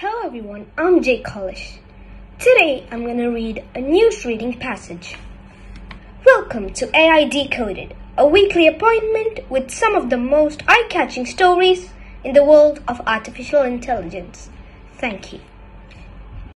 Hello everyone, I'm Jaikhalish. Today I'm going to read a news reading passage. Welcome to AI Decoded, a weekly appointment with some of the most eye catching stories in the world of artificial intelligence. Thank you.